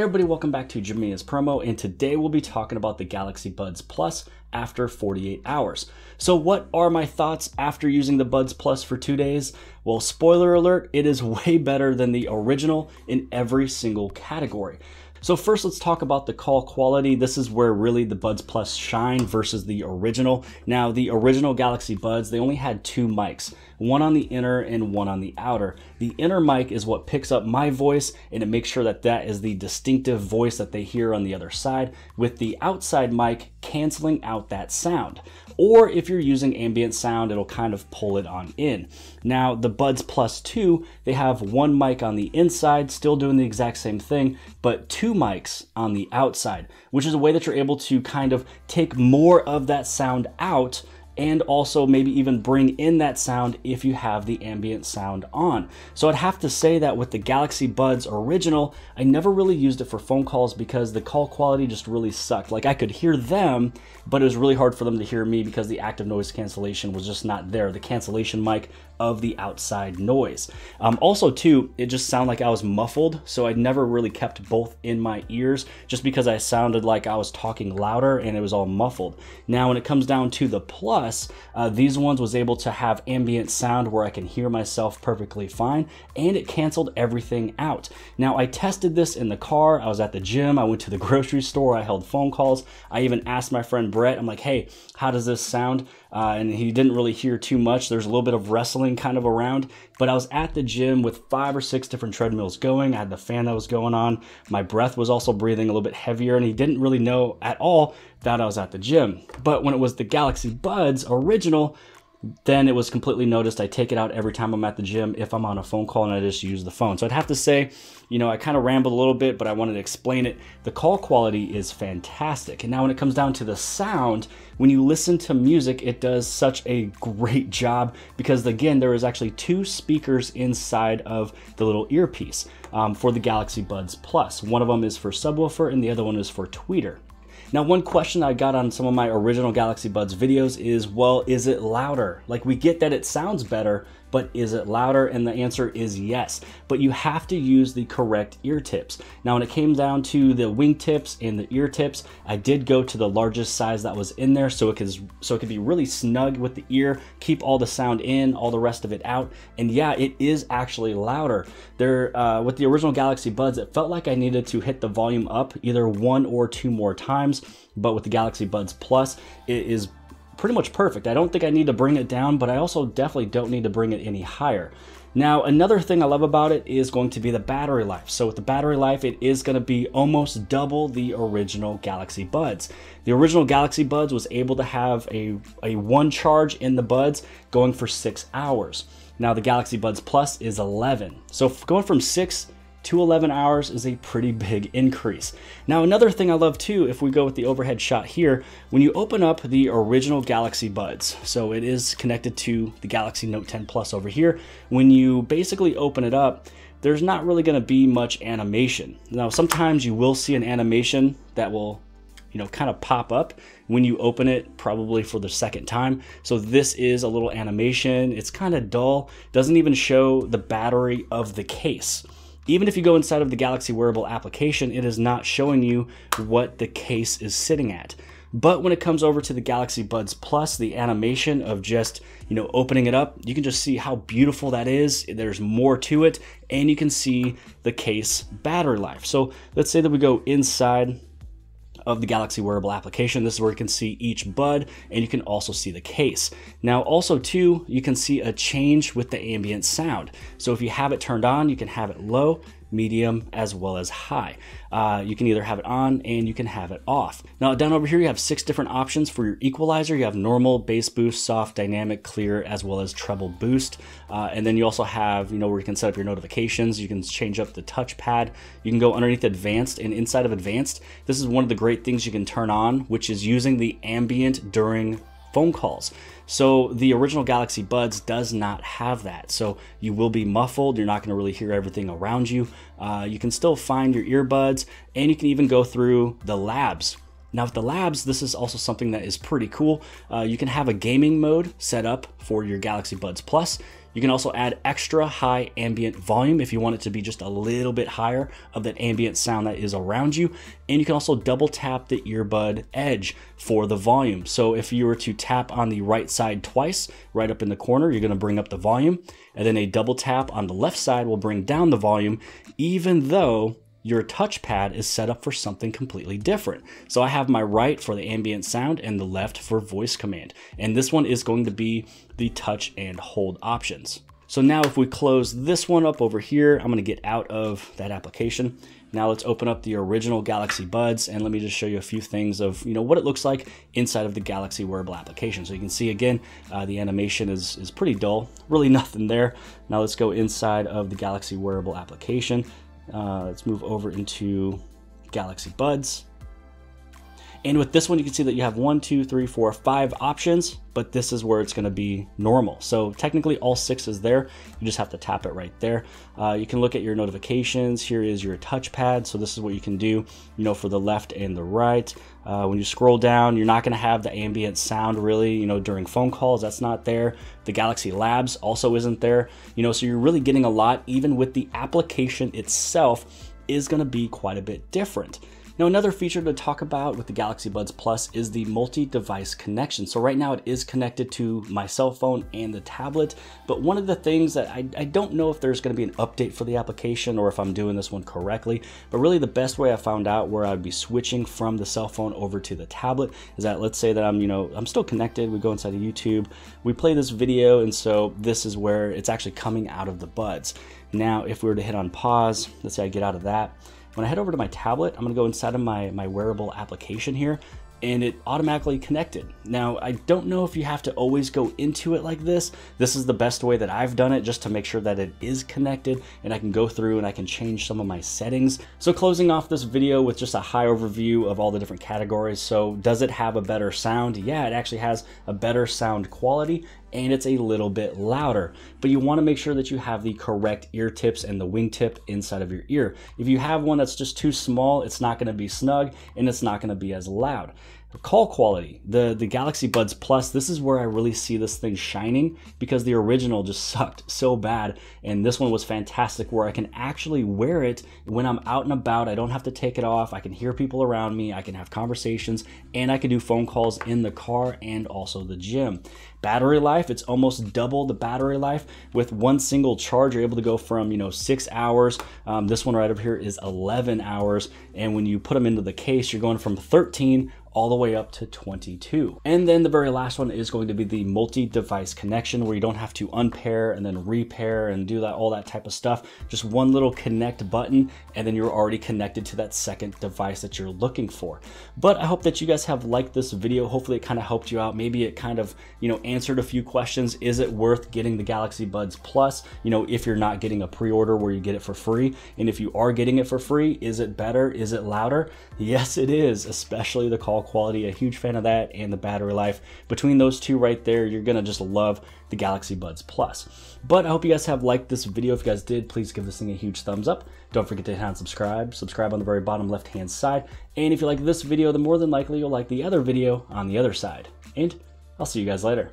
Hey everybody, welcome back to Jimmy is Promo, and today we'll be talking about the Galaxy Buds Plus after 48 hours. So what are my thoughts after using the Buds Plus for two days? Well, spoiler alert, it is way better than the original in every single category. So first let's talk about the call quality. This is where really the Buds Plus shine versus the original. Now the original Galaxy Buds, they only had two mics, one on the inner and one on the outer. The inner mic is what picks up my voice and it makes sure that that is the distinctive voice that they hear on the other side with the outside mic canceling out that sound. Or if you're using ambient sound, it'll kind of pull it on in. Now the Buds Plus 2, they have one mic on the inside, still doing the exact same thing, but two mics on the outside, which is a way that you're able to kind of take more of that sound out and also maybe even bring in that sound if you have the ambient sound on. So I'd have to say that with the Galaxy Buds original, I never really used it for phone calls because the call quality just really sucked. Like I could hear them, but it was really hard for them to hear me because the active noise cancellation was just not there. The cancellation mic of the outside noise. Um, also too, it just sounded like I was muffled, so I never really kept both in my ears just because I sounded like I was talking louder and it was all muffled. Now when it comes down to the Plus, uh, these ones was able to have ambient sound where I can hear myself perfectly fine and it canceled everything out. Now I tested this in the car, I was at the gym, I went to the grocery store, I held phone calls, I even asked my friend Brett, I'm like, hey, how does this sound? Uh, and he didn't really hear too much. There's a little bit of wrestling kind of around, but I was at the gym with five or six different treadmills going. I had the fan that was going on. My breath was also breathing a little bit heavier, and he didn't really know at all that I was at the gym. But when it was the Galaxy Buds original, then it was completely noticed. I take it out every time I'm at the gym if I'm on a phone call and I just use the phone. So I'd have to say, you know, I kind of rambled a little bit, but I wanted to explain it. The call quality is fantastic. And now when it comes down to the sound, when you listen to music, it does such a great job because again, there is actually two speakers inside of the little earpiece um, for the Galaxy Buds Plus. One of them is for subwoofer and the other one is for tweeter. Now, one question I got on some of my original Galaxy Buds videos is, well, is it louder? Like we get that it sounds better, but is it louder? And the answer is yes, but you have to use the correct ear tips. Now, when it came down to the wing tips and the ear tips, I did go to the largest size that was in there so it could, so it could be really snug with the ear, keep all the sound in, all the rest of it out. And yeah, it is actually louder. There, uh, with the original Galaxy Buds, it felt like I needed to hit the volume up either one or two more times, but with the Galaxy Buds Plus, it is pretty much perfect. I don't think I need to bring it down, but I also definitely don't need to bring it any higher. Now, another thing I love about it is going to be the battery life. So with the battery life, it is going to be almost double the original Galaxy Buds. The original Galaxy Buds was able to have a, a one charge in the buds going for six hours. Now the Galaxy Buds Plus is 11. So going from six to 11 hours is a pretty big increase. Now another thing I love too, if we go with the overhead shot here, when you open up the original Galaxy Buds, so it is connected to the Galaxy Note 10 Plus over here, when you basically open it up, there's not really going to be much animation. Now sometimes you will see an animation that will you know, kind of pop up when you open it, probably for the second time. So this is a little animation. It's kind of dull, doesn't even show the battery of the case. Even if you go inside of the Galaxy Wearable application, it is not showing you what the case is sitting at. But when it comes over to the Galaxy Buds Plus, the animation of just, you know, opening it up, you can just see how beautiful that is. There's more to it, and you can see the case battery life. So let's say that we go inside of the Galaxy wearable application. This is where you can see each bud and you can also see the case. Now also too, you can see a change with the ambient sound. So if you have it turned on, you can have it low medium, as well as high. Uh, you can either have it on and you can have it off. Now down over here you have six different options for your equalizer. You have normal, bass boost, soft, dynamic, clear, as well as treble boost. Uh, and then you also have, you know, where you can set up your notifications. You can change up the touchpad. You can go underneath advanced and inside of advanced, this is one of the great things you can turn on, which is using the ambient during phone calls. So the original Galaxy Buds does not have that. So you will be muffled. You're not going to really hear everything around you. Uh, you can still find your earbuds and you can even go through the labs Now with the labs, this is also something that is pretty cool. Uh, you can have a gaming mode set up for your Galaxy Buds Plus. You can also add extra high ambient volume if you want it to be just a little bit higher of that ambient sound that is around you. And you can also double tap the earbud edge for the volume. So if you were to tap on the right side twice, right up in the corner, you're gonna bring up the volume. And then a double tap on the left side will bring down the volume, even though your touchpad is set up for something completely different. So I have my right for the ambient sound and the left for voice command. And this one is going to be the touch and hold options. So now if we close this one up over here, I'm gonna get out of that application. Now let's open up the original Galaxy Buds and let me just show you a few things of you know what it looks like inside of the Galaxy wearable application. So you can see again, uh, the animation is, is pretty dull, really nothing there. Now let's go inside of the Galaxy wearable application. Uh, let's move over into Galaxy Buds. And with this one, you can see that you have one, two, three, four, five options, but this is where it's gonna be normal. So technically all six is there. You just have to tap it right there. Uh, you can look at your notifications. Here is your touchpad. So this is what you can do, you know, for the left and the right. Uh, when you scroll down, you're not gonna have the ambient sound really, you know, during phone calls, that's not there. The Galaxy Labs also isn't there, you know, so you're really getting a lot, even with the application itself is gonna be quite a bit different. Now another feature to talk about with the Galaxy Buds Plus is the multi-device connection. So right now it is connected to my cell phone and the tablet, but one of the things that I, I don't know if there's gonna be an update for the application or if I'm doing this one correctly, but really the best way I found out where I'd be switching from the cell phone over to the tablet is that let's say that I'm, you know, I'm still connected, we go inside of YouTube, we play this video, and so this is where it's actually coming out of the buds. Now, if we were to hit on pause, let's say I get out of that, when I head over to my tablet, I'm gonna go inside of my, my wearable application here and it automatically connected. Now, I don't know if you have to always go into it like this. This is the best way that I've done it just to make sure that it is connected and I can go through and I can change some of my settings. So closing off this video with just a high overview of all the different categories. So does it have a better sound? Yeah, it actually has a better sound quality and it's a little bit louder. But you wanna make sure that you have the correct ear tips and the wingtip inside of your ear. If you have one that's just too small, it's not gonna be snug and it's not gonna be as loud. Call quality, the, the Galaxy Buds Plus, this is where I really see this thing shining because the original just sucked so bad. And this one was fantastic where I can actually wear it when I'm out and about. I don't have to take it off. I can hear people around me. I can have conversations and I can do phone calls in the car and also the gym. Battery life, it's almost double the battery life. With one single charge, you're able to go from, you know, six hours. Um, this one right up here is 11 hours. And when you put them into the case, you're going from 13 all the way up to 22. And then the very last one is going to be the multi-device connection where you don't have to unpair and then repair and do that all that type of stuff. Just one little connect button and then you're already connected to that second device that you're looking for. But I hope that you guys have liked this video. Hopefully it kind of helped you out. Maybe it kind of, you know, answered a few questions. Is it worth getting the Galaxy Buds Plus? You know, if you're not getting a pre-order where you get it for free. And if you are getting it for free, is it better? Is it louder? Yes, it is, especially the call quality. A huge fan of that and the battery life. Between those two right there, you're gonna just love the Galaxy Buds Plus. But I hope you guys have liked this video. If you guys did, please give this thing a huge thumbs up. Don't forget to hit on subscribe. Subscribe on the very bottom left hand side. And if you like this video, then more than likely you'll like the other video on the other side. And I'll see you guys later.